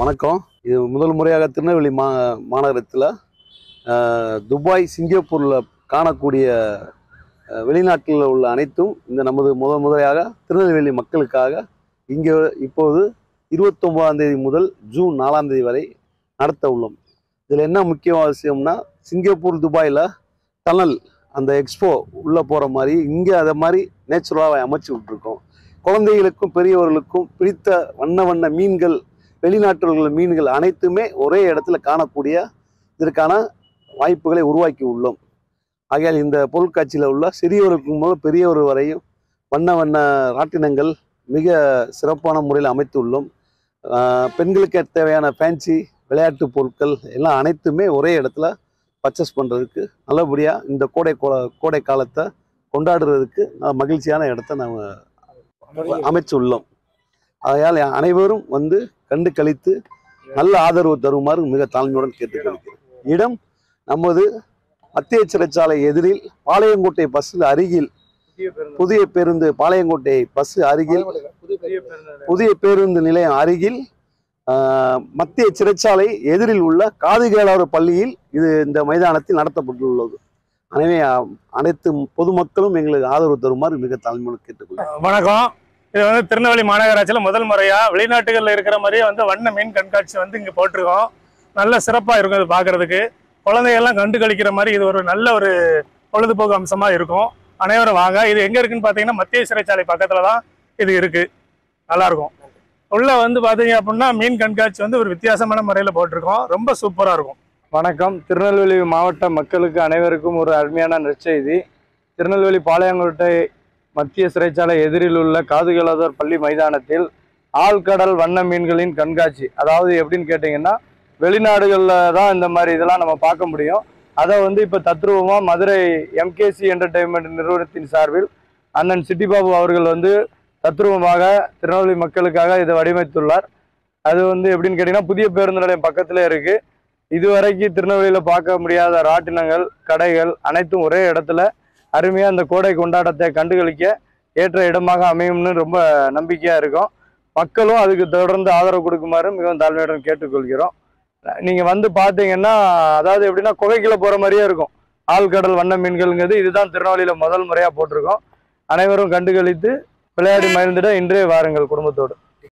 வணக்கம். இது முதல் முறையாக திருநெல்வேலி மா மாநகரத்தில் துபாய் சிங்கப்பூரில் காணக்கூடிய வெளிநாட்டில் உள்ள அனைத்தும் இந்த நமது முதல் முறையாக திருநெல்வேலி மக்களுக்காக இங்கே இப்போது இருபத்தொம்போதாம் தேதி முதல் ஜூன் நாலாம் தேதி வரை நடத்த உள்ளோம். இதில் என்ன முக்கிய அவசியம்னா சிங்கப்பூர் துபாயில் டனல் அந்த எக்ஸ்போ உள்ளே போகிற மாதிரி இங்கே அதை மாதிரி நேச்சுரலாக அமைச்சு விட்ருக்கோம் குழந்தைகளுக்கும் பெரியவர்களுக்கும் பிடித்த வண்ண வண்ண மீன்கள் வெளிநாட்டில் உள்ள மீன்கள் அனைத்துமே ஒரே இடத்துல காணக்கூடிய இதற்கான வாய்ப்புகளை உருவாக்கி உள்ளோம். ஆகையால் இந்த பொருட்காட்சியில் உள்ள சிறியவருக்கு முதல் பெரியவர் வரையும் வண்ண வண்ண ராட்டினங்கள் மிக சிறப்பான முறையில் அமைத்துள்ளோம் பெண்களுக்கு தேவையான ஃபேன்சி விளையாட்டு பொருட்கள் எல்லாம் அனைத்துமே ஒரே இடத்துல பர்ச்சேஸ் பண்ணுறதுக்கு நல்லபடியாக இந்த கோடை கோடை காலத்தை கொண்டாடுறதுக்கு மகிழ்ச்சியான இடத்த நாங்கள் அமைச்சுள்ளோம் ஆகையால் அனைவரும் வந்து கண்டு கழித்து நல்ல ஆதரவு தருமாறு மிக தாழ்மையுடன் கேட்டுக்கொள்கிறேன். இடம் நமது மத்திய சிறைச்சாலை எதிரில் பாளையங்கோட்டை பஸ்ஸில் அருகில். புதிய பேருந்து பாளையங்கோட்டை பஸ் அருகில். புதிய பேருந்து நிலையம் அருகில் மத்திய சிறைச்சாலை எதிரில் உள்ள காது கேளாறு பள்ளியில் இது இந்த மைதானத்தில் நடத்தப்பட்டுள்ளது. எனவே அனைத்து பொதுமக்களும் எங்களுக்கு ஆதரவு தருமாறு மிக தாழ்மையுடன் கேட்டுக்கொள்கிறேன். வணக்கம். இது வந்து திருநெல்வேலி மாநகராட்சியில் முதல் முறையாக வெளிநாட்டுகளில் இருக்கிற மாதிரியே வந்து வண்ண மீன் கண்காட்சி வந்து இங்கே போட்டிருக்கோம். நல்ல சிறப்பாக இருக்கும் இது பார்க்கறதுக்கு குழந்தைகள்லாம் கண்டு கழிக்கிற மாதிரி இது ஒரு நல்ல ஒரு பொழுதுபோக்கு அம்சமாக இருக்கும். அனைவரும் வாங்க. இது எங்கே இருக்குன்னு பார்த்தீங்கன்னா மத்திய சிறைச்சாலை பக்கத்தில் தான் இது இருக்குது நல்லாயிருக்கும் உள்ளே வந்து பார்த்தீங்க அப்படின்னா மீன் கண்காட்சி வந்து ஒரு வித்தியாசமான முறையில் போட்டிருக்கோம். ரொம்ப சூப்பராக இருக்கும். வணக்கம். திருநெல்வேலி மாவட்ட மக்களுக்கு அனைவருக்கும் ஒரு அருமையான நற்செய்தி. திருநெல்வேலி பாளையங்கோட்டை மத்திய சிறைச்சாலை எதிரில் உள்ள காதுகளாதோர் பள்ளி மைதானத்தில் ஆழ்கடல் வண்ண மீன்களின் கண்காட்சி. அதாவது எப்படின்னு கேட்டிங்கன்னா வெளிநாடுகளில் தான் இந்த மாதிரி இதெல்லாம் நம்ம பார்க்க முடியும். அதை வந்து இப்போ தத்ரூபமாக மதுரை எம்கேசி என்டர்டெயின்மெண்ட் நிறுவனத்தின் சார்பில் அண்ணன் சிட்டிபாபு அவர்கள் வந்து தத்ரூபமாக திருநெல்வேலி மக்களுக்காக இதை வடிவமைத்துள்ளார். அது வந்து எப்படின்னு கேட்டிங்கன்னா புதிய பேருந்து நிலையம் பக்கத்தில் இருக்குது இதுவரைக்கும் திருநெல்வேலியில் பார்க்க முடியாத ராட்டினங்கள் கடைகள் அனைத்தும் ஒரே இடத்துல அருமையாக அந்த கோடை கொண்டாட்டத்தை கண்டுகளிக்க ஏற்ற இடமாக அமையும்னு ரொம்ப நம்பிக்கையாக இருக்கும். மக்களும் அதுக்கு தொடர்ந்து ஆதரவு கொடுக்குமாறு மிகவும் தாழ்மையுடன் கேட்டுக்கொள்கிறோம். நீங்கள் வந்து பார்த்தீங்கன்னா அதாவது எப்படின்னா குகைக்குள்ளே போகிற மாதிரியே இருக்கும். ஆழ்கடல் வண்ண மீன்கள்ங்கிறது இதுதான் திருநெல்வேலியில் முதல் முறையாக போட்டிருக்கோம். அனைவரும் கண்டுகளித்து விளையாடி மகிழ்ந்திட இன்றே வாருங்கள் குடும்பத்தோடு.